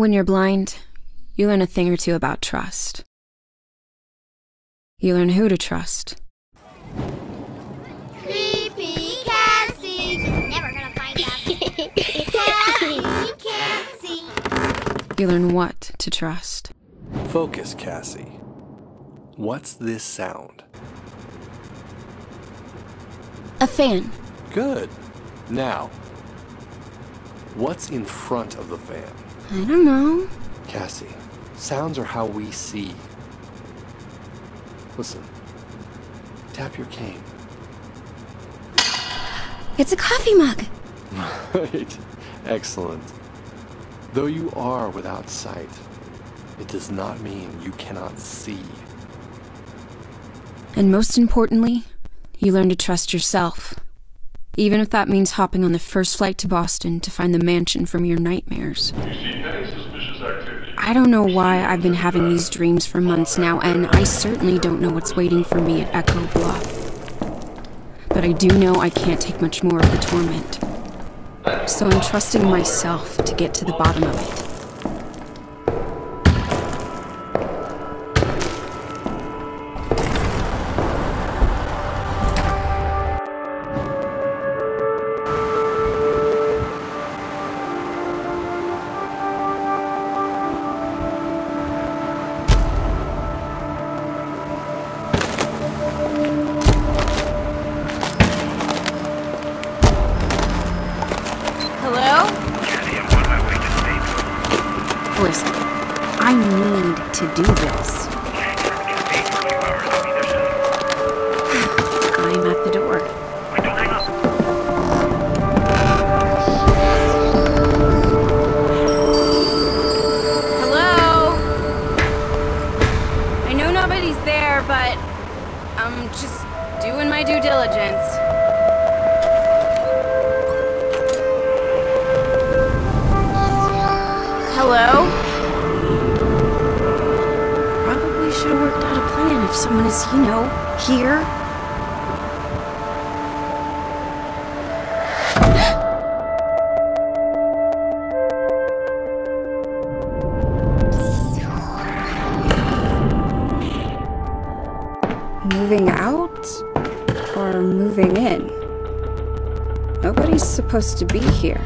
When you're blind, you learn a thing or two about trust. You learn who to trust. Creepy Cassie. Never gonna find us. Cassie can't see. You learn what to trust. Focus, Cassie. What's this sound? A fan. Good. Now, what's in front of the fan? I don't know. Cassie, sounds are how we see. Listen. Tap your cane. It's a coffee mug. Right. Excellent. Though you are without sight, it does not mean you cannot see. And most importantly, you learn to trust yourself. Even if that means hopping on the first flight to Boston to find the mansion from your nightmares. I don't know why I've been having these dreams for months now, and I certainly don't know what's waiting for me at Echo Bluff. But I do know I can't take much more of the torment. So I'm trusting myself to get to the bottom of it. Hello? Cassie, I'm on my way to Statesville. Listen, I need to do this. Okay, get paid for a few hours. I'll be there soon. I'm at the door. Wait, don't hang up. Hello? I know nobody's there, but I'm just doing my due diligence. Hello? Probably should have worked out a plan if someone is, you know, here. Moving out? Or moving in? Nobody's supposed to be here.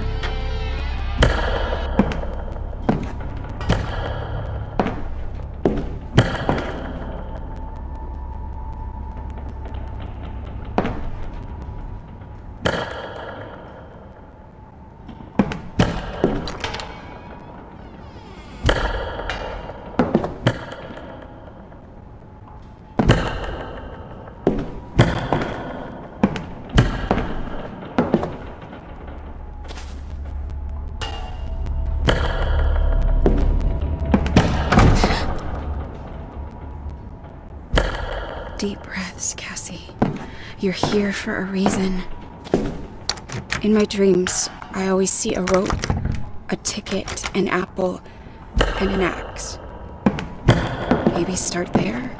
Deep breaths, Cassie. You're here for a reason. In my dreams, I always see a rope, a ticket, an apple, and an axe. Maybe start there?